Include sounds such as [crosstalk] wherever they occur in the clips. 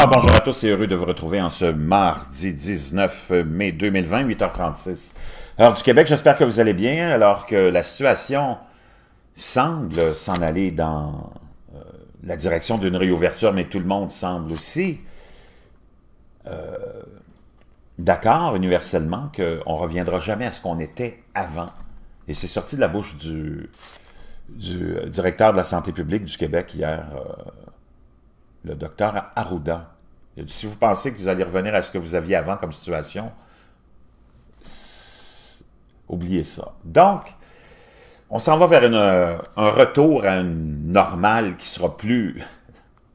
Alors bonjour à tous et heureux de vous retrouver en ce mardi 19 mai 2020, 8h36. Alors du Québec, j'espère que vous allez bien, alors que la situation semble s'en aller dans euh, la direction d'une réouverture, mais tout le monde semble aussi euh, d'accord universellement qu'on ne reviendra jamais à ce qu'on était avant. Et c'est sorti de la bouche du, du directeur de la santé publique du Québec hier, euh, le docteur Arruda. Si vous pensez que vous allez revenir à ce que vous aviez avant comme situation, oubliez ça. Donc, on s'en va vers un retour à une normale qui sera plus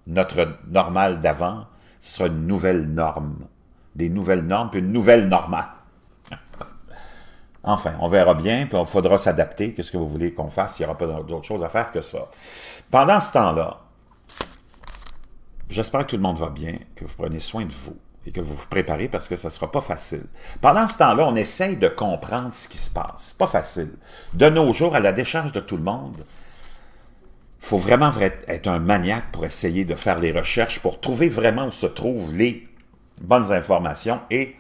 notre normale d'avant. Ce sera une nouvelle norme. Des nouvelles normes, puis une nouvelle normale. enfin, on verra bien, puis il faudra s'adapter. Qu'est-ce que vous voulez qu'on fasse? Il n'y aura pas d'autre chose à faire que ça. Pendant ce temps-là, J'espère que tout le monde va bien, que vous prenez soin de vous et que vous vous préparez parce que ça ne sera pas facile. Pendant ce temps-là, on essaye de comprendre ce qui se passe. pas facile. De nos jours, à la décharge de tout le monde, il faut vraiment être un maniaque pour essayer de faire les recherches, pour trouver vraiment où se trouvent les bonnes informations et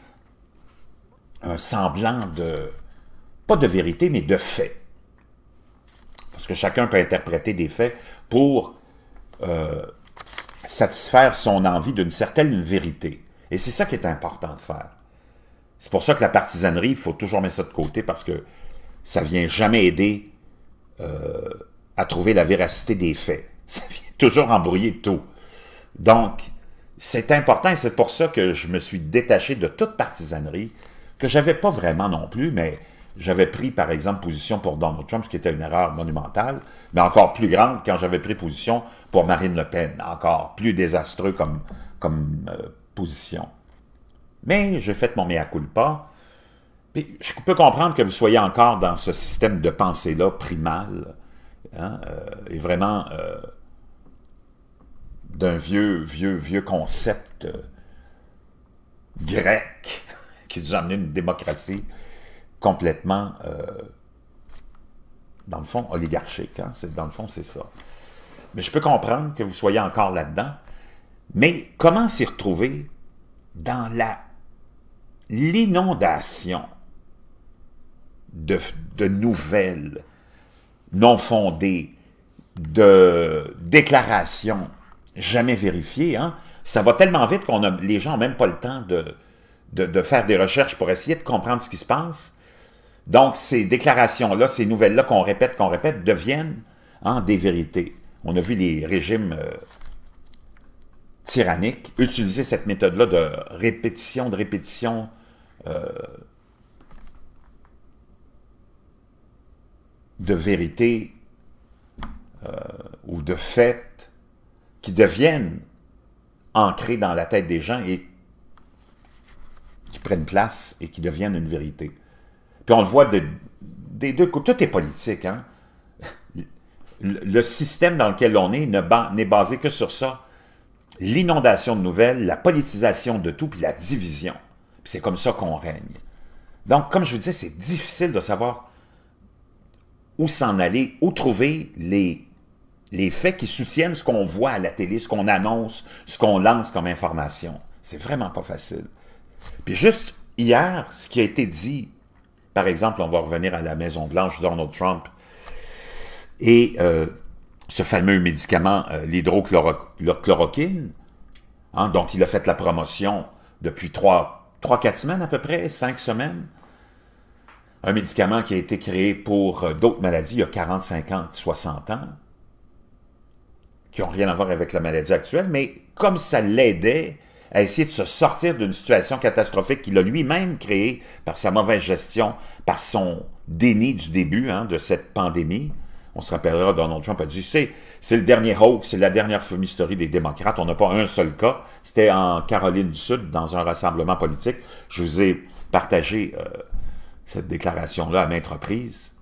un semblant de, pas de vérité, mais de fait. Parce que chacun peut interpréter des faits pour euh, satisfaire son envie d'une certaine vérité. Et c'est ça qui est important de faire. C'est pour ça que la partisanerie, il faut toujours mettre ça de côté parce que ça vient jamais aider euh, à trouver la véracité des faits. [laughs] Ça vient toujours embrouiller tout. Donc, c'est important et c'est pour ça que je me suis détaché de toute partisanerie, que j'avais pas vraiment non plus, mais j'avais pris, par exemple, position pour Donald Trump, ce qui était une erreur monumentale, mais encore plus grande quand j'avais pris position pour Marine Le Pen, encore plus désastreux comme, comme euh, position. Mais j'ai fait mon mea culpa. Je peux comprendre que vous soyez encore dans ce système de pensée-là primal, hein, euh, et vraiment euh, d'un vieux, vieux, vieux concept grec [laughs] qui nous a amené une démocratie complètement, euh, dans le fond, oligarchique. Hein? Dans le fond, c'est ça. Mais je peux comprendre que vous soyez encore là-dedans. Mais comment s'y retrouver dans la l'inondation de, nouvelles non fondées, de déclarations jamais vérifiées. Hein? Ça va tellement vite qu'on a les gens n'ont même pas le temps de, faire des recherches pour essayer de comprendre ce qui se passe. Donc, ces déclarations-là, ces nouvelles-là qu'on répète, qu'on répète, deviennent hein, des vérités. On a vu les régimes euh, tyranniques utiliser cette méthode-là de répétition, de répétition, euh, de vérité euh, ou de faits qui deviennent ancrés dans la tête des gens et qui prennent place et qui deviennent une vérité. Puis on le voit des deux côtés. Tout est politique. Hein? Le, système dans lequel on est n'est basé que sur ça. L'inondation de nouvelles, la politisation de tout, puis la division. Puis c'est comme ça qu'on règne. Donc, comme je vous disais, c'est difficile de savoir où s'en aller, où trouver les, les faits qui soutiennent ce qu'on voit à la télé, ce qu'on annonce, ce qu'on lance comme information. C'est vraiment pas facile. Puis juste hier, ce qui a été dit par exemple, on va revenir à la Maison-Blanche, Donald Trump, et euh, ce fameux médicament, euh, l'hydrochloroquine, hein, dont il a fait la promotion depuis 3-4 semaines à peu près, 5 semaines. Un médicament qui a été créé pour euh, d'autres maladies il y a 40, 50, 60 ans, qui n'ont rien à voir avec la maladie actuelle, mais comme ça l'aidait à essayer de se sortir d'une situation catastrophique qu'il a lui-même créée par sa mauvaise gestion, par son déni du début hein, de cette pandémie. On se rappellera, Donald Trump a dit, c'est le dernier hoax, c'est la dernière fumisterie des démocrates. On n'a pas un seul cas. C'était en Caroline du Sud, dans un rassemblement politique. Je vous ai partagé euh, cette déclaration-là à maintes reprises.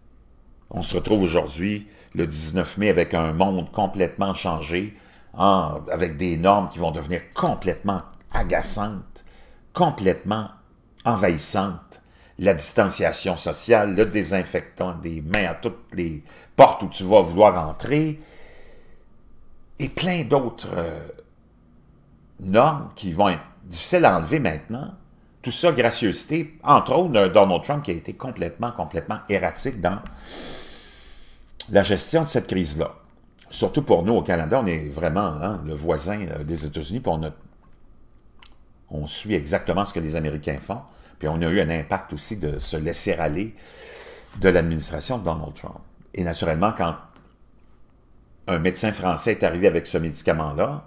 On se retrouve aujourd'hui, le 19 mai, avec un monde complètement changé, avec des normes qui vont devenir complètement agaçante, complètement envahissante. La distanciation sociale, le désinfectant des mains à toutes les portes où tu vas vouloir entrer, et plein d'autres euh, normes qui vont être difficiles à enlever maintenant. Tout ça, gracieuseté, entre autres, Donald Trump qui a été complètement, complètement erratique dans la gestion de cette crise-là. Surtout pour nous au Canada, on est vraiment hein, le voisin euh, des États-Unis, puis on, on suit exactement ce que les Américains font. Puis on a eu un impact aussi de se laisser aller de l'administration de Donald Trump. Et naturellement, quand un médecin français est arrivé avec ce médicament-là,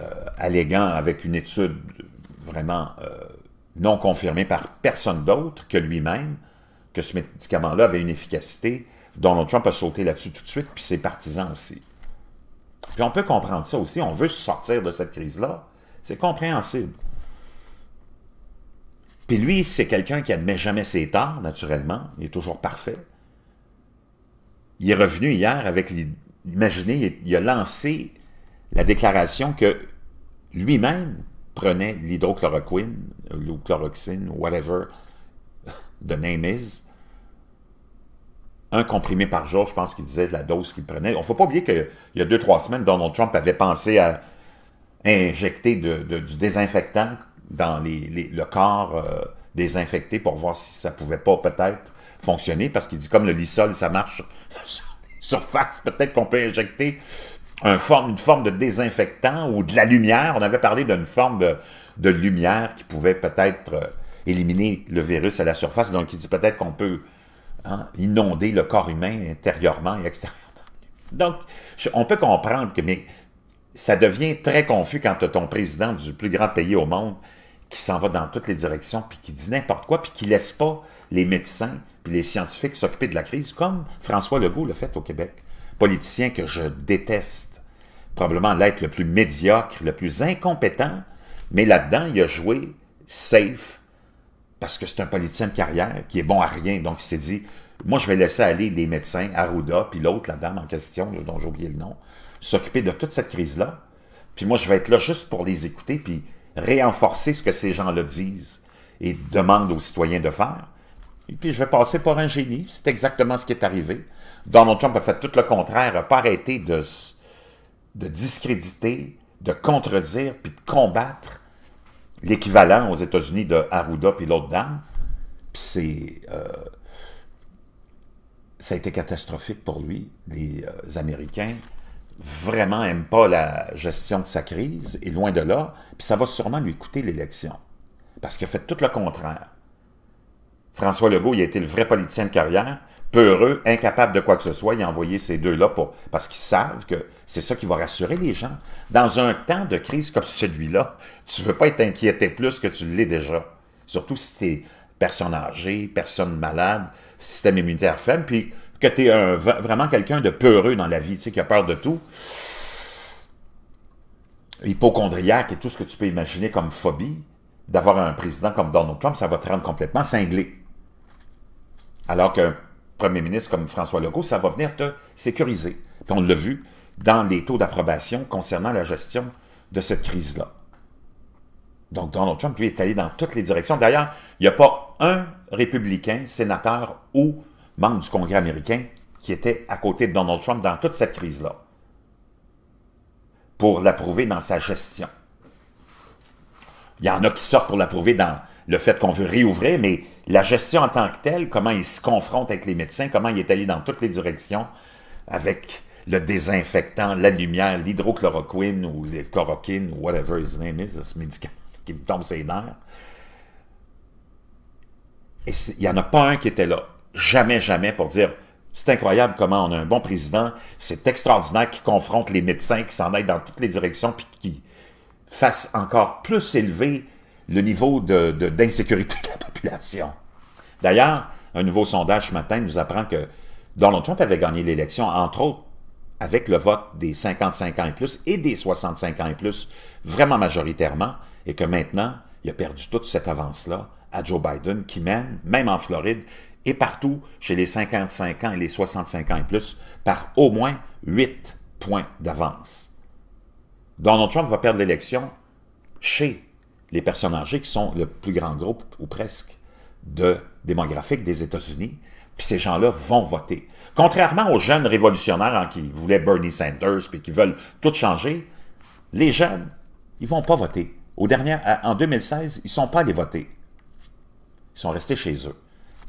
euh, alléguant avec une étude vraiment euh, non confirmée par personne d'autre que lui-même, que ce médicament-là avait une efficacité, Donald Trump a sauté là-dessus tout de suite, puis ses partisans aussi. Puis on peut comprendre ça aussi, on veut sortir de cette crise-là, c'est compréhensible. Puis lui, c'est quelqu'un qui admet jamais ses torts, naturellement, il est toujours parfait. Il est revenu hier avec, imaginez, il a lancé la déclaration que lui-même prenait l'hydrochloroquine, ou chloroxine, whatever the name is, un comprimé par jour, je pense qu'il disait la dose qu'il prenait. On ne faut pas oublier qu'il y a deux, trois semaines, Donald Trump avait pensé à injecter du désinfectant dans le corps euh, désinfecté pour voir si ça pouvait pas peut-être fonctionner, parce qu'il dit comme le lissol, ça marche [laughs] sur surface, peut-être qu'on peut injecter une forme de désinfectant ou de la lumière. On avait parlé d'une forme de, lumière qui pouvait peut-être euh, éliminer le virus à la surface. Donc, il dit peut-être qu'on peut hein, inonder le corps humain intérieurement et extérieurement. Donc, on peut comprendre que, mais ça devient très confus quand tu as ton président du plus grand pays au monde qui s'en va dans toutes les directions, puis qui dit n'importe quoi, puis qui laisse pas les médecins puis les scientifiques s'occuper de la crise, comme François Legault l'a fait au Québec. Politicien que je déteste, probablement l'être le plus médiocre, le plus incompétent, mais là-dedans, il a joué safe, parce que c'est un politicien de carrière qui est bon à rien, donc il s'est dit, moi je vais laisser aller les médecins, Arruda, puis l'autre, la dame en question, dont j'ai oublié le nom, s'occuper de toute cette crise-là, puis moi je vais être là juste pour les écouter, puis renforcer ce que ces gens-là disent et demandent aux citoyens de faire. Et puis je vais passer pour un génie. C'est exactement ce qui est arrivé. Donald Trump a fait tout le contraire, n'a pas arrêté de, de discréditer, de contredire, puis de combattre l'équivalent aux États-Unis de Arruda puis l'autre dame. Puis c'est... Euh, ça a été catastrophique pour lui. Les euh, Américains vraiment n'aime pas la gestion de sa crise, et loin de là, puis ça va sûrement lui coûter l'élection. Parce qu'il a fait tout le contraire. François Legault, il a été le vrai politicien de carrière, peureux, incapable de quoi que ce soit, il a envoyé ces deux-là parce qu'ils savent que c'est ça qui va rassurer les gens. Dans un temps de crise comme celui-là, tu ne veux pas être inquiété plus que tu l'es déjà. Surtout si tu es personne âgée, personne malade, système immunitaire faible, puis que tu es vraiment quelqu'un de peureux dans la vie, tu sais, qui a peur de tout, hypochondriaque et tout ce que tu peux imaginer comme phobie, d'avoir un président comme Donald Trump, ça va te rendre complètement cinglé. Alors qu'un premier ministre comme François Legault, ça va venir te sécuriser. Puis on l'a vu dans les taux d'approbation concernant la gestion de cette crise-là. Donc Donald Trump, lui, est allé dans toutes les directions. D'ailleurs, il n'y a pas un républicain, sénateur ou membre du Congrès américain, qui était à côté de Donald Trump dans toute cette crise-là, pour l'approuver dans sa gestion. Il y en a qui sortent pour l'approuver dans le fait qu'on veut réouvrir, mais la gestion en tant que telle, comment il se confronte avec les médecins, comment il est allé dans toutes les directions avec le désinfectant, la lumière, l'hydrochloroquine ou le chloroquine, ou whatever his name is, ce médicament qui me tombe ses nerfs. Il n'y en a pas un qui était là jamais, jamais pour dire c'est incroyable comment on a un bon président, c'est extraordinaire qui confronte les médecins, qui s'en aident dans toutes les directions, puis qui fasse encore plus élever le niveau d'insécurité de, de, la population. D'ailleurs, un nouveau sondage ce matin nous apprend que Donald Trump avait gagné l'élection, entre autres, avec le vote des 55 ans et plus et des 65 ans et plus, vraiment majoritairement, et que maintenant, il a perdu toute cette avance-là à Joe Biden, qui mène, même en Floride, et partout chez les 55 ans et les 65 ans et plus par au moins 8 points d'avance. Donald Trump va perdre l'élection chez les personnes âgées qui sont le plus grand groupe, ou presque, de démographique des États-Unis, puis ces gens-là vont voter. Contrairement aux jeunes révolutionnaires qui voulaient Bernie Sanders puis qui veulent tout changer, les jeunes ils vont pas voter. Au dernier, en 2016, ils sont pas allés voter. Ils sont restés chez eux.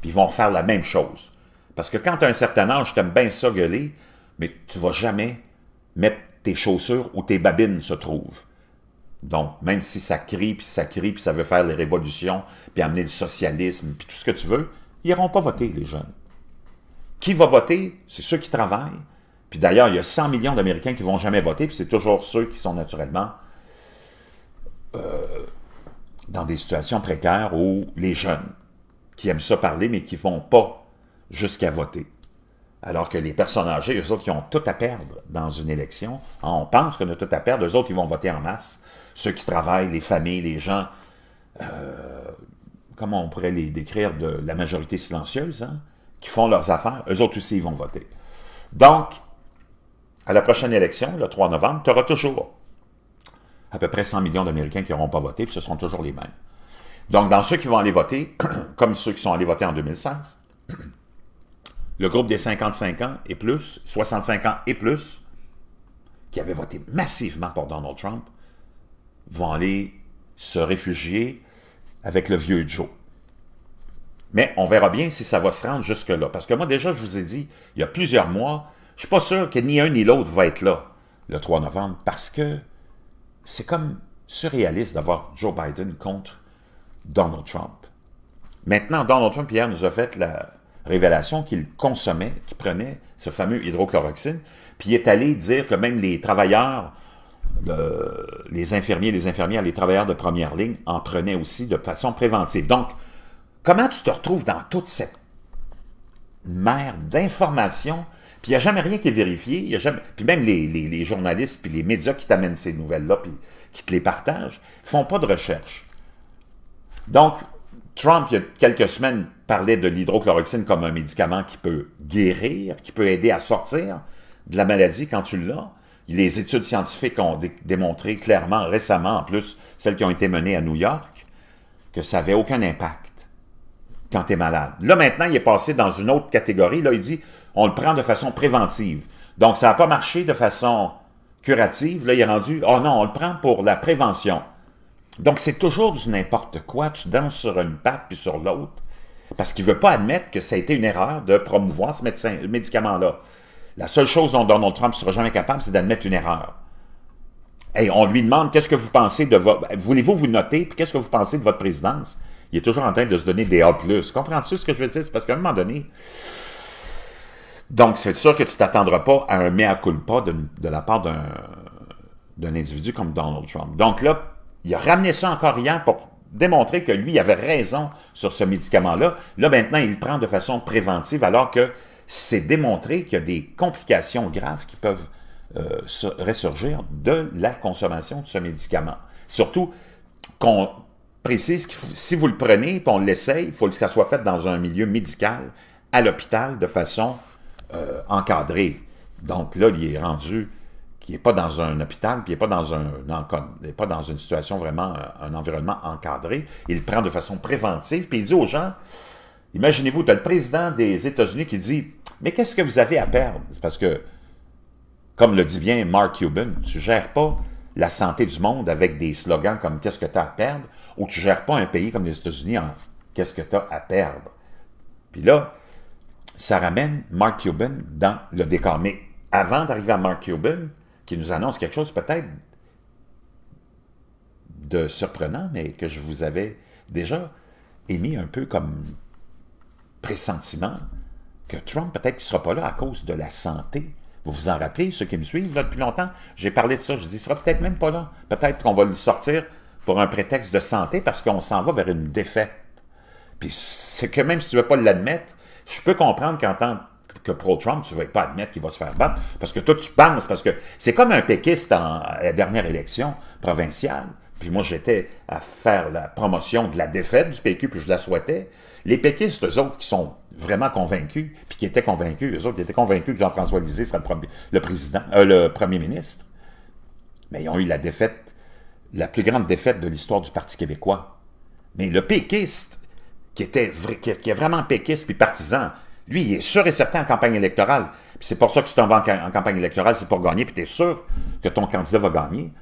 Puis ils vont refaire la même chose. Parce que quand tu as un certain âge, tu aimes bien ça gueuler, mais tu vas jamais mettre tes chaussures où tes babines se trouvent. Donc, même si ça crie, puis ça crie, puis ça veut faire les révolutions, puis amener le socialisme, puis tout ce que tu veux, ils n'iront pas voter, les jeunes. Qui va voter? C'est ceux qui travaillent. Puis d'ailleurs, il y a 100 millions d'Américains qui ne vont jamais voter, puis c'est toujours ceux qui sont naturellement euh, dans des situations précaires ou les jeunes qui aiment ça parler, mais qui ne vont pas jusqu'à voter. Alors que les personnes âgées, eux autres, qui ont tout à perdre dans une élection, on pense qu'on a tout à perdre, eux autres, ils vont voter en masse. Ceux qui travaillent, les familles, les gens, euh, comment on pourrait les décrire, de la majorité silencieuse, hein, qui font leurs affaires, eux autres aussi, ils vont voter. Donc, à la prochaine élection, le 3 novembre, tu auras toujours à peu près 100 millions d'Américains qui n'auront pas voté, puis ce seront toujours les mêmes. Donc, dans ceux qui vont aller voter, [clears throat] comme ceux qui sont allés voter en 2016, le groupe des 55 ans et plus, 65 ans et plus, qui avaient voté massivement pour Donald Trump, vont aller se réfugier avec le vieux Joe. Mais on verra bien si ça va se rendre jusque-là. Parce que moi, déjà, je vous ai dit, il y a plusieurs mois, je ne suis pas sûr que ni un ni l'autre va être là le 3 novembre, parce que c'est comme surréaliste d'avoir Joe Biden contre Donald Trump. Maintenant, Donald Trump, hier, nous a fait la révélation qu'il consommait, qu'il prenait ce fameux hydrochloroxine, puis est allé dire que même les travailleurs, les infirmiers, les infirmières, les travailleurs de première ligne en prenaient aussi de façon préventive. Donc, comment tu te retrouves dans toute cette mer d'informations, puis il n'y a jamais rien qui est vérifié, puis même les, les journalistes, puis les médias qui t'amènent ces nouvelles-là, puis qui te les partagent, font pas de recherche. Donc, Trump, il y a quelques semaines, parlait de l'hydrochloroxine comme un médicament qui peut guérir, qui peut aider à sortir de la maladie quand tu l'as. Les études scientifiques ont démontré clairement, récemment en plus, celles qui ont été menées à New York, que ça n'avait aucun impact quand tu es malade. Là, maintenant, il est passé dans une autre catégorie. Là, il dit, on le prend de façon préventive. Donc, ça n'a pas marché de façon curative. Là, il est rendu, oh non, on le prend pour la prévention. Donc, c'est toujours du n'importe quoi. Tu danses sur une patte puis sur l'autre. Parce qu'il ne veut pas admettre que ça a été une erreur de promouvoir ce médicament-là. La seule chose dont Donald Trump sera jamais capable, c'est d'admettre une erreur. Et on lui demande qu'est-ce que vous pensez de votre. Voulez-vous vous noter, puis qu'est-ce que vous pensez de votre présidence? Il est toujours en train de se donner des A. Comprends-tu ce que je veux dire? C'est parce qu'à un moment donné. Donc, c'est sûr que tu t'attendras pas à un mea culpa de, de la part d'un individu comme Donald Trump. Donc là, il a ramené ça encore hier pour démontrer que lui avait raison sur ce médicament-là. Là, maintenant, il le prend de façon préventive, alors que c'est démontré qu'il y a des complications graves qui peuvent euh, ressurgir de la consommation de ce médicament. Surtout qu'on précise que si vous le prenez et on l'essaye, il faut que ça soit fait dans un milieu médical, à l'hôpital, de façon euh, encadrée. Donc là, il est rendu qui n'est pas dans un hôpital, qui n'est pas dans un, pas dans une situation vraiment, euh, un environnement encadré. Il prend de façon préventive, puis il dit aux gens, imaginez-vous, tu as le président des États-Unis qui dit, mais qu'est-ce que vous avez à perdre? Parce que, comme le dit bien Mark Cuban, tu ne gères pas la santé du monde avec des slogans comme qu'est-ce que tu as à perdre, ou tu ne gères pas un pays comme les États-Unis en qu'est-ce que tu as à perdre. Puis là, ça ramène Mark Cuban dans le décor. Mais avant d'arriver à Mark Cuban, qui nous annonce quelque chose peut-être de surprenant, mais que je vous avais déjà émis un peu comme pressentiment que Trump peut-être ne sera pas là à cause de la santé. Vous vous en rappelez, ceux qui me suivent là, depuis longtemps, j'ai parlé de ça, je dis, il sera peut-être même pas là. Peut-être qu'on va le sortir pour un prétexte de santé parce qu'on s'en va vers une défaite. Puis c'est que même si tu ne veux pas l'admettre, je peux comprendre qu'en tant que pro-Trump, tu ne vas pas admettre qu'il va se faire battre, parce que toi, tu penses, parce que c'est comme un péquiste en, la dernière élection provinciale, puis moi, j'étais à faire la promotion de la défaite du PQ, puis je la souhaitais. Les péquistes, eux autres, qui sont vraiment convaincus, puis qui étaient convaincus, eux autres, qui étaient convaincus que Jean-François Lisée serait le, le président, euh, le premier ministre. Mais ils ont eu la défaite, la plus grande défaite de l'histoire du Parti québécois. Mais le péquiste, qui était qui est vraiment péquiste puis partisan, lui, il est sûr et certain en campagne électorale. C'est pour ça que tu t'en vas en, campagne électorale, c'est pour gagner, puis tu es sûr que ton candidat va gagner.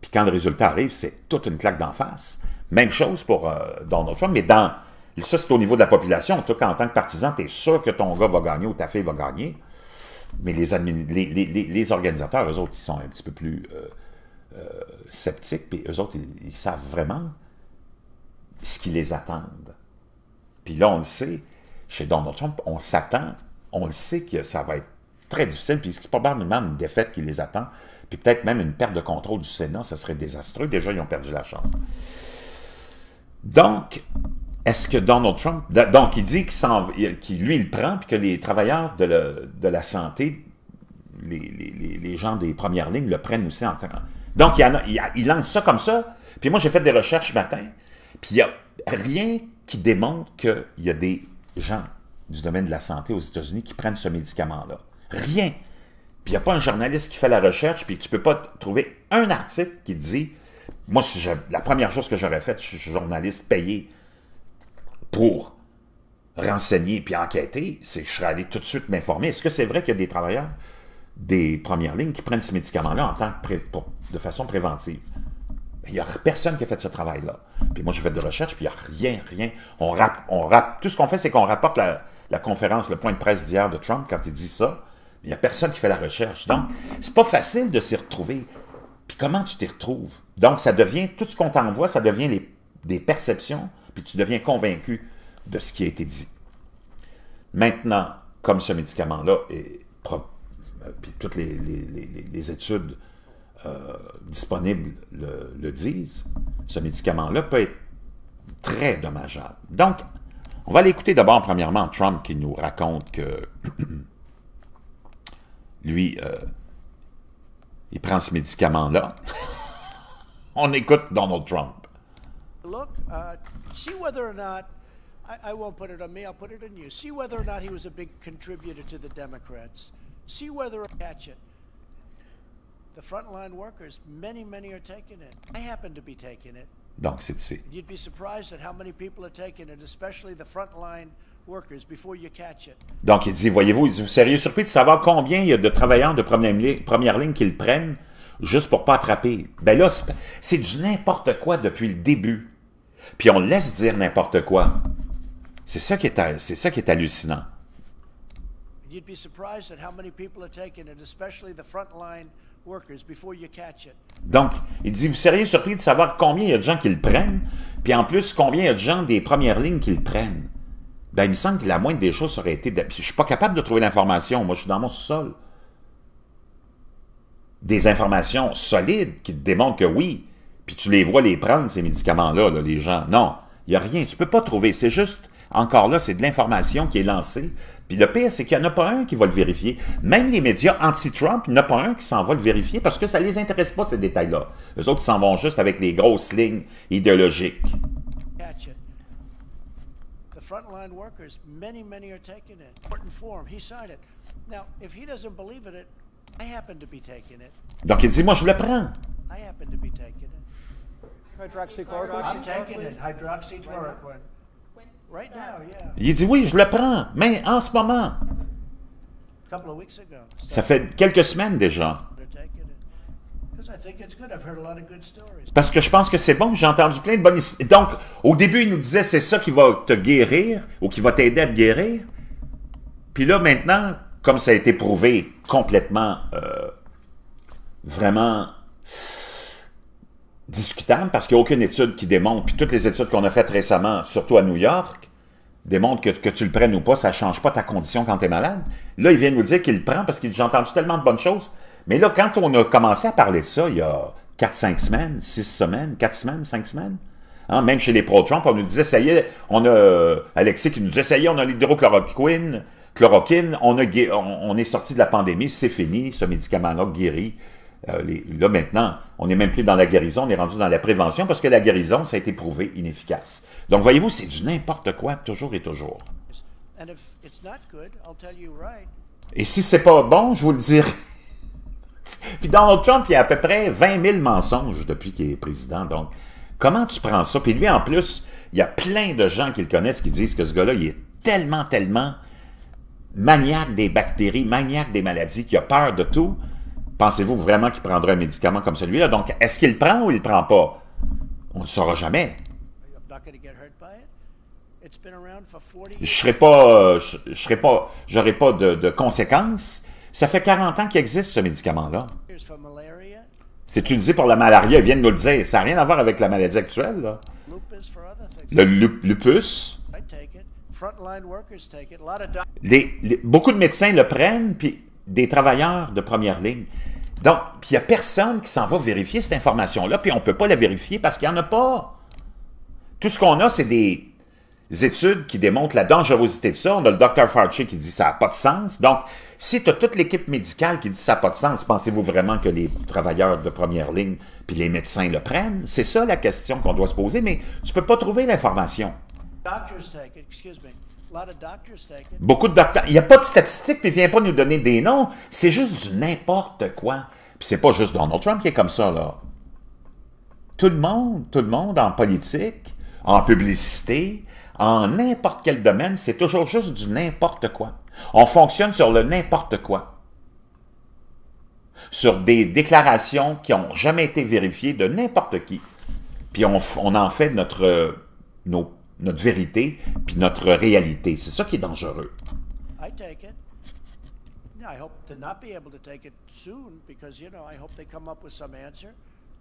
Puis quand le résultat arrive, c'est toute une claque d'en face. Même chose pour euh, Donald Trump, mais dans ça, c'est au niveau de la population. Toi, en tant que partisan, tu es sûr que ton gars va gagner ou ta fille va gagner. Mais les, organisateurs, eux autres, ils sont un petit peu plus euh, euh, sceptiques, puis eux autres, ils, savent vraiment ce qui les attendent. Puis là, on le sait, chez Donald Trump, on s'attend, on le sait que ça va être très difficile, puis c'est probablement une défaite qui les attend, puis peut-être même une perte de contrôle du Sénat, ça serait désastreux. Déjà, ils ont perdu la Chambre. Donc, est-ce que Donald Trump, donc il dit qu'il lui, il prend, puis que les travailleurs de, la santé, les, gens des premières lignes le prennent aussi en Donc, il, il, lance ça comme ça. Puis moi, j'ai fait des recherches ce matin, puis il n'y a rien qui démontre qu'il y a des gens du domaine de la santé aux États-Unis qui prennent ce médicament-là. Rien. Puis il n'y a pas un journaliste qui fait la recherche, puis tu ne peux pas trouver un article qui dit moi, la première chose que j'aurais faite, je suis journaliste payé pour renseigner puis enquêter, c'est je serais allé tout de suite m'informer. Est-ce que c'est vrai qu'il y a des travailleurs des premières lignes qui prennent ce médicament-là en tant que de façon préventive? Il n'y a personne qui a fait ce travail-là. Puis moi, j'ai fait des recherches, puis il n'y a rien, rien. On rap, on rap, tout ce qu'on fait, c'est qu'on rapporte la, la, conférence, le point de presse d'hier de Trump quand il dit ça. Il n'y a personne qui fait la recherche. Donc, c'est pas facile de s'y retrouver. Puis comment tu t'y retrouves? Donc, ça devient, tout ce qu'on t'envoie, ça devient des perceptions, puis tu deviens convaincu de ce qui a été dit. Maintenant, comme ce médicament-là est euh, puis toutes les, études euh, disponibles le, disent, ce médicament-là peut être très dommageable. Donc, on va aller écouter d'abord, premièrement, Trump qui nous raconte que [clears throat] lui, euh, il prend ce médicament-là. [laughs] On écoute Donald Trump. Look, uh, see whether or not, I, I won't put it on me, I'll put it on you. See whether or not he was a big contributor to the Democrats. See whether I catch it. The frontline workers, many, many are taking it. I happen to be taking it. Donc, c'est ici. You'd be surprised at how many people are taking it, especially the frontline workers, before you catch it. Donc, il dit, voyez-vous, vous seriez surpris de savoir combien il y a de travailleurs de première, première ligne qui le prennent juste pour pas attraper. Ben là, c'est du n'importe quoi depuis le début. Puis on laisse dire n'importe quoi. C'est ça qui est, c'est ça qui est hallucinant. Donc, il dit, vous seriez surpris de savoir combien il y a de gens qui le prennent, puis en plus, combien il y a de gens des premières lignes qui le prennent. Ben, il me semble que la moindre des choses aurait été... De... Je suis pas capable de trouver l'information. Moi, je suis dans mon sous-sol des informations solides qui te démontrent que oui, puis tu les vois les prendre, ces médicaments-là, les gens. Non, il n'y a rien. Tu peux pas trouver. C'est juste, encore là, c'est de l'information qui est lancée. Puis le pire, c'est qu'il n'y en a pas un qui va le vérifier. Même les médias anti-Trump, il n'y en a pas un qui s'en va le vérifier parce que ça ne les intéresse pas, ces détails-là. Les autres s'en vont juste avec les grosses lignes idéologiques. frontline workers, many, many are taking it. Important form. He signed it. Now, if he doesn't believe in it, donc il dit, moi je le prends. Il dit, oui, je le prends, mais en ce moment. Ça fait quelques semaines déjà. Parce que je pense que c'est bon, j'ai entendu plein de bonnes histoires. Donc, au début, il nous disait, c'est ça qui va te guérir, ou qui va t'aider à te guérir. Puis là, maintenant, comme ça a été prouvé complètement, euh, vraiment discutable, parce qu'il n'y a aucune étude qui démontre, puis toutes les études qu'on a faites récemment, surtout à New York, démontrent que, que tu le prennes ou pas, ça ne change pas ta condition quand tu es malade. Là, il vient nous dire qu'il le prend parce qu'il j'ai entendu tellement de bonnes choses. Mais là, quand on a commencé à parler de ça, il y a 4-5 semaines, 6 semaines, 4 semaines, 5 semaines, hein, même chez les pro-Trump, on nous disait, ça y est, on a, Alexis qui nous disait, ça y est, on a l'hydrochloroquine, chloroquine, on, a, on, est sorti de la pandémie, c'est fini, ce médicament-là guérit. Euh, là, maintenant, on n'est même plus dans la guérison, on est rendu dans la prévention parce que la guérison, ça a été prouvé inefficace. Donc, voyez-vous, c'est du n'importe quoi, toujours et toujours. Et si c'est pas bon, je vous le dirai. [laughs] Puis Donald Trump, il y a à peu près 20 000 mensonges depuis qu'il est président. Donc, comment tu prends ça? Puis lui, en plus, il y a plein de gens qui le connaissent qui disent que ce gars-là, il est tellement, tellement maniaque des bactéries, maniaque des maladies, qui a peur de tout, Pensez-vous vraiment qu'il prendra un médicament comme celui-là? Donc, est-ce qu'il le prend ou il le prend pas? On ne le saura jamais. I'm not going to get hurt by it. It's been around for 40 Je serai pas, je, je serai pas, pas de, conséquences. Ça fait 40 ans qu'il existe ce médicament-là. C'est utilisé pour la malaria, ils viennent nous le dire. Ça n'a rien à voir avec la maladie actuelle. Le lu- lupus, beaucoup de médecins le prennent, puis des travailleurs de première ligne. Donc, il n'y a personne qui s'en va vérifier cette information-là, puis on ne peut pas la vérifier parce qu'il n'y en a pas. Tout ce qu'on a, c'est des études qui démontrent la dangerosité de ça. On a le Dr. Fauci qui dit ça n'a pas de sens. Donc, si tu as toute l'équipe médicale qui dit ça n'a pas de sens, pensez-vous vraiment que les travailleurs de première ligne puis les médecins le prennent? C'est ça la question qu'on doit se poser, mais tu ne peux pas trouver l'information. doctors take it. Excuse me. Beaucoup de docteurs. Il n'y a pas de statistiques, puis il ne vient pas nous donner des noms. C'est juste du n'importe quoi. Puis c'est pas juste Donald Trump qui est comme ça, là. Tout le monde, tout le monde en politique, en publicité, en n'importe quel domaine, c'est toujours juste du n'importe quoi. On fonctionne sur le n'importe quoi. Sur des déclarations qui n'ont jamais été vérifiées de n'importe qui. Puis on, on en fait notre, euh, nos- notre vérité, puis notre réalité. C'est ça qui est dangereux. I take it. I hope to not be able to take it soon because, you know, I hope they come up with some answer.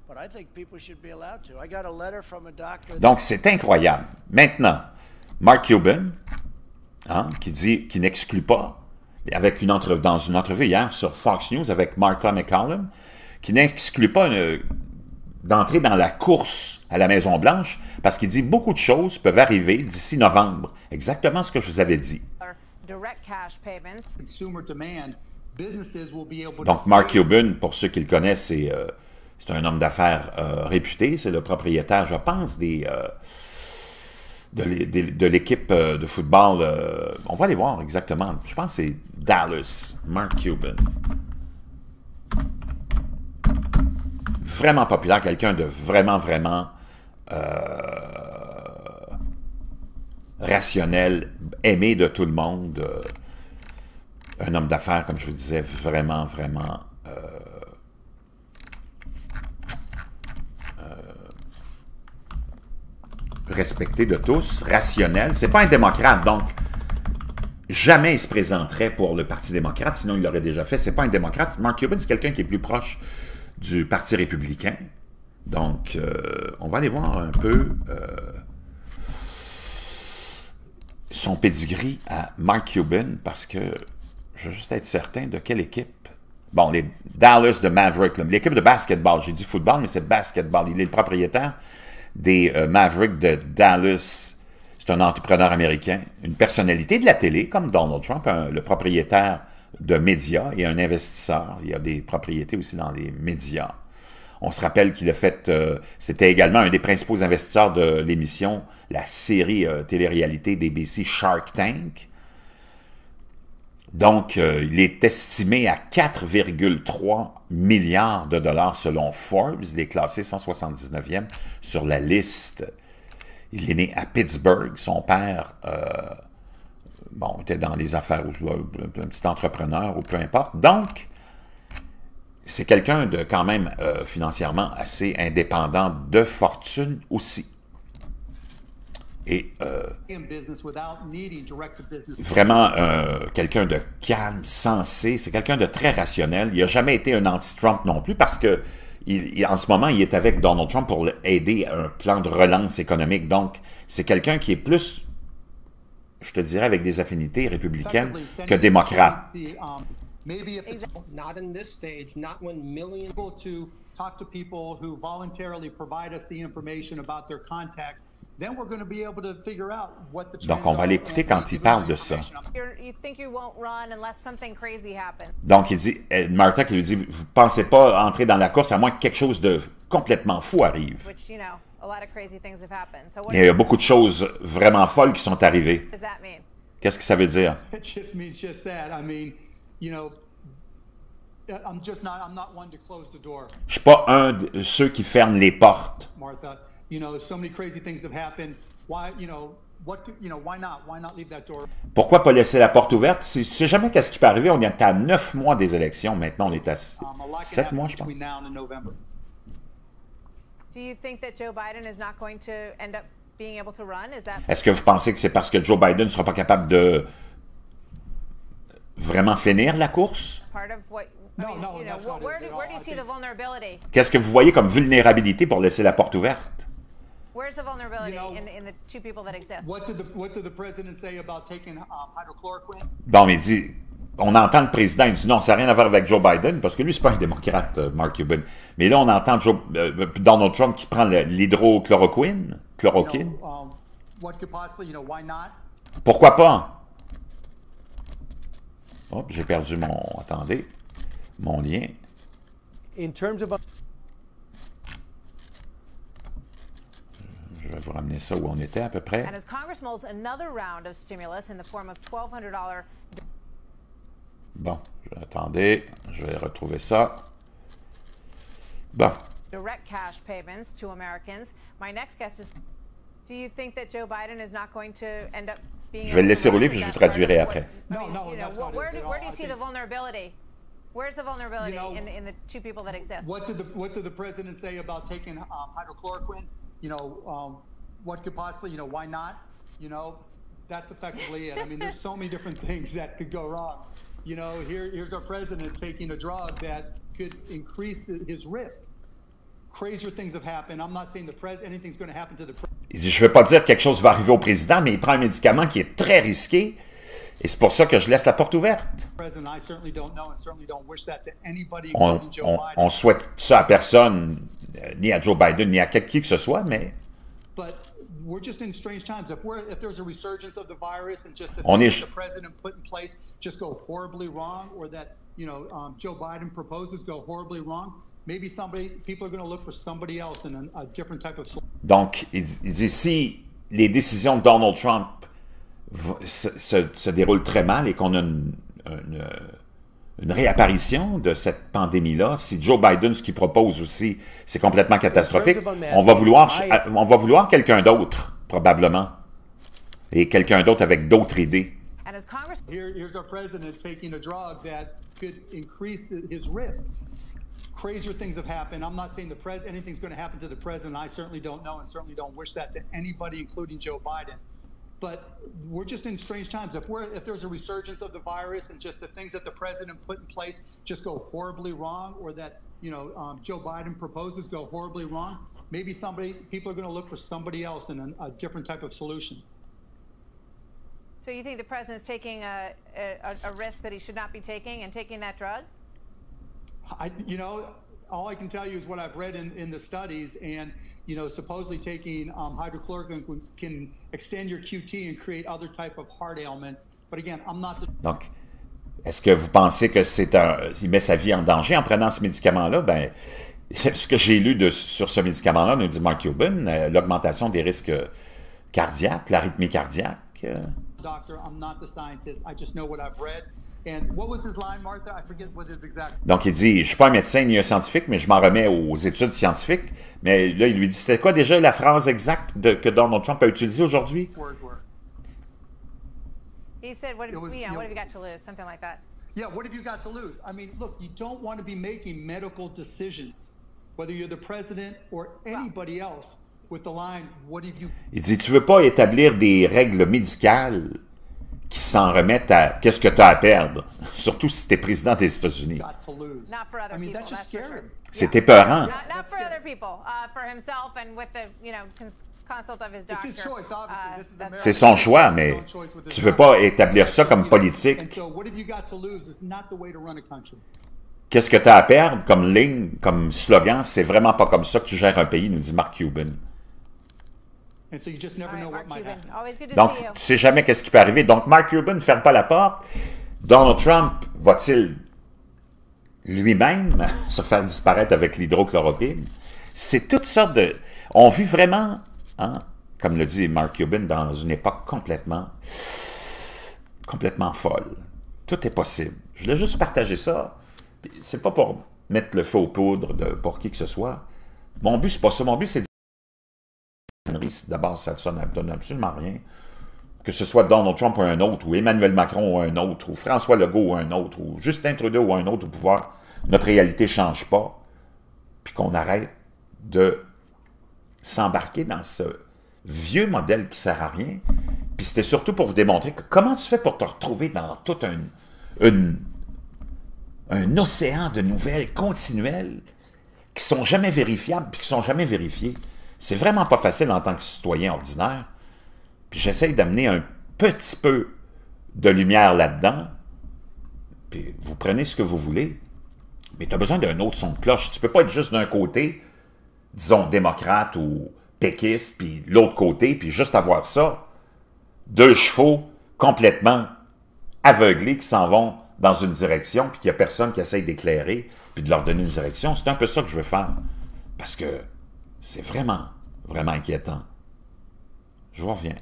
But I think people should be allowed to. I got a letter from a doctor. that- Donc, c'est incroyable. Maintenant, Mark Cuban, hein, qui dit qu'il n'exclut pas, avec une entre, dans une entrevue hier sur Fox News avec Martha McCallum, qui n'exclut pas une- d'entrer dans la course à la Maison-Blanche parce qu'il dit beaucoup de choses peuvent arriver d'ici novembre. Exactement ce que je vous avais dit. Donc, Mark Cuban, pour ceux qui le connaissent, c'est euh, c'est un homme d'affaires euh, réputé. C'est le propriétaire, je pense, des, euh, de l'équipe euh, de football. euh, on va aller voir exactement. Je pense que c'est Dallas. Mark Cuban. Vraiment populaire, quelqu'un de vraiment, vraiment euh, rationnel, aimé de tout le monde. euh, un homme d'affaires, comme je vous disais, vraiment, vraiment euh, respecté de tous, rationnel. C'est pas un démocrate, donc jamais il se présenterait pour le Parti démocrate, sinon il l'aurait déjà fait. C'est pas un démocrate. Mark Cuban, c'est quelqu'un qui est plus proche du Parti républicain. Donc, euh, on va aller voir un peu euh, son pedigree à Mark Cuban parce que je veux juste être certain de quelle équipe. Bon, les Dallas de Maverick, l'équipe de basketball, j'ai dit football, mais c'est basketball. Il est le propriétaire des euh, Mavericks de Dallas. C'est un entrepreneur américain, une personnalité de la télé, comme Donald Trump, le propriétaire de médias et un investisseur. Il y a des propriétés aussi dans les médias. On se rappelle qu'il a fait, euh, c'était également un des principaux investisseurs de l'émission, la série euh, télé-réalité d'ABC Shark Tank. Donc, euh, il est estimé à 4,3 milliards de dollars selon Forbes. Il est classé 179e sur la liste. Il est né à Pittsburgh. Son père, bon, était dans les affaires, ou un petit entrepreneur, ou peu importe. Donc, c'est quelqu'un de quand même euh, financièrement assez indépendant, de fortune aussi. Et euh, vraiment euh, quelqu'un de calme, sensé, c'est quelqu'un de très rationnel. Il n'a jamais été un anti-Trump non plus parce que il- il- en ce moment, il est avec Donald Trump pour aider à un plan de relance économique. Donc, c'est quelqu'un qui est plus, je te dirais, avec des affinités républicaines que démocrates. um, maybe if it's Not in this stage, not when millions. able to talk to people who voluntarily provide us the information about their contacts, then we're going to be able to figure out what the Donc, on va l'écouter and quand il parle de ça. information. You're, you think you won't run unless something crazy happens. Donc, il dit, euh, Martha qui lui dit, vous pensez pas entrer dans la course à moins que quelque chose de complètement fou arrive. Which, you know, a lot of crazy things have happened. So what Et il y a beaucoup de choses vraiment folles qui sont arrivées. does that mean? Qu'est-ce que ça veut dire? [laughs] It just means just that. I mean, you know, I'm just not. I'm not one to close the door, Je suis pas un de ceux qui ferment les portes. Martha. You know, so many crazy things have happened. Why, you know, what could, you know, why not? Why not leave that door? Pourquoi pas laisser la porte ouverte? Si- Tu sais jamais qu'est-ce qui peut arriver. On est à neuf mois des élections. Maintenant, on est à um, sept mois, je pense. Est-ce que vous pensez que c'est parce que Joe Biden ne sera pas capable de vraiment finir la course? Qu'est-ce que vous voyez comme vulnérabilité pour laisser la porte ouverte? Where's the vulnerability You know, in, in the two people that exist? What did the what did the president say about taking um, hydrochloroquine? Bon, mais il dit, on entend le président, il dit non, ça n'a rien à voir avec Joe Biden, parce que lui, c'est pas un démocrate, euh, Mark Cuban. Mais là, on entend Joe- euh, Donald Trump qui prend l'hydrochloroquine, chloroquine. know, um, what could possibly, you know, why not? Pourquoi pas? Oh, j'ai perdu mon, attendez, mon lien. In terms of Je vais vous ramener ça où on était à peu près. Bon, attendez, je vais retrouver ça. Bon, direct cash payments to Americans, my next guest is Do you think that Joe Biden is not going to end up being Je vais le laisser rouler, Is puis je vous traduirai après. No, no, that's not where, at do, all. where do you see the vulnerability? Where's the vulnerability know, in, the, in the two people that exist? What did the what did the president say about taking um, hydrochloroquine? You know, um, what could possibly, you know, why not? You know, that's effectively it. I mean, there's so many different things that could go wrong. You know, here here's our president taking a drug that could increase his risk. Crazier things have happened. I'm not saying the pres anything's going to happen to the president. il dit, je ne veux pas dire que quelque chose va arriver au président, mais il prend un médicament qui est très risqué, et c'est pour ça que je laisse la porte ouverte. president. I certainly don't know and certainly don't wish that to anybody, On, on, on souhaite ça à personne, euh, ni à Joe Biden, ni à qui que ce soit, mais But we're just in strange times. If we're if there's a resurgence of the virus and just the On the president put in place just go horribly wrong, or that you know um, Joe Biden proposes go horribly wrong, maybe somebody people are going to look for somebody else in a, a different type of. Donc, il, il si les décisions de Donald Trump se, se- se déroulent très mal et qu'on a une, une, une réapparition de cette pandémie-là, si Joe Biden, ce qu'il propose aussi, c'est complètement catastrophique, on va vouloir, on va vouloir quelqu'un d'autre, probablement. Et quelqu'un d'autre avec d'autres idées. and as Congress Here, here's our president taking a drug that could increase his risk. Crazier things have happened. I'm not saying the pres anything's going to happen to the president. I certainly don't know and certainly don't wish that to anybody, including Joe Biden. But we're just in strange times. If we're if there's a resurgence of the virus and just the things that the president put in place just go horribly wrong, or that you know um, Joe Biden proposes go horribly wrong, maybe somebody people are going to look for somebody else and a, a different type of solution. so you think the president's taking a, a, a risk that he should not be taking and taking that drug? I, you know, all I can tell you is what I've read in, in the studies, and you know, supposedly taking um, hydrochloroquine can, can extend your QT and create other type of heart ailments. But again, I'm not the Donc, est-ce que vous pensez que c'est un, il met sa vie en danger en prenant ce médicament-là? Ben, [laughs] ce que j'ai lu de, sur ce médicament-là, nous dit Mark Cuban, euh, l'augmentation des risques cardiaques, l'arythmie cardiaque. euh, doctor. I'm not the scientist. I just know what I've read. And what was his line, Martha? I forget what his exact Donc, il dit, je suis pas un médecin ni un scientifique, mais je m'en remets aux études scientifiques. Mais là, il lui dit, c'était quoi déjà la phrase exacte de- que Donald Trump a utilisée aujourd'hui? He said, "What, It was- you know, you what know- have you got to lose?" Something like that. Yeah, what have you got to lose? I mean, look, you don't want to be making medical decisions, whether you're the president or anybody else, with the line, what have you Il dit, tu veux pas établir des règles médicales qui s'en remettent à qu'est-ce que tu as à perdre, [laughs] surtout si tu es président des États-Unis. C'est épeurant. C'est son choix, mais tu veux doctor. pas établir ça comme politique. And so, what have you got to lose is not the way to run a country. Qu'est-ce que tu as à perdre comme ligne, comme slogan? C'est vraiment pas comme ça que tu gères un pays, nous dit Mark Cuban. Donc, tu sais jamais qu'est-ce qui peut arriver. Donc, Mark Cuban ne ferme pas la porte. Donald Trump va-t-il lui-même [laughs] se faire disparaître avec l'hydrochloroquine? C'est toutes sortes de... On vit vraiment, hein, comme le dit Mark Cuban, dans une époque complètement, complètement folle. Tout est possible. Je voulais juste partager ça. C'est pas pour mettre le feu aux poudres de, pour qui que ce soit. Mon but, c'est pas ça. Mon but, c'est D'abord, ça ne donne absolument rien. que ce soit Donald Trump ou un autre, ou Emmanuel Macron ou un autre, ou François Legault ou un autre, ou Justin Trudeau ou un autre au pouvoir, notre réalité ne change pas, puis qu'on arrête de s'embarquer dans ce vieux modèle qui ne sert à rien. Puis c'était surtout pour vous démontrer que comment tu fais pour te retrouver dans tout un, un océan de nouvelles continuelles qui sont jamais vérifiables puis qui sont jamais vérifiées. C'est vraiment pas facile en tant que citoyen ordinaire. Puis j'essaye d'amener un petit peu de lumière là-dedans. Puis vous prenez ce que vous voulez. Mais tu as besoin d'un autre son de cloche. Tu peux pas être juste d'un côté, disons, démocrate ou péquiste, puis l'autre côté, puis juste avoir ça. Deux chevaux complètement aveuglés qui s'en vont dans une direction, puis qu'il n'y a personne qui essaye d'éclairer, puis de leur donner une direction. C'est un peu ça que je veux faire. Parce que c'est vraiment, vraiment inquiétant. Je vous reviens.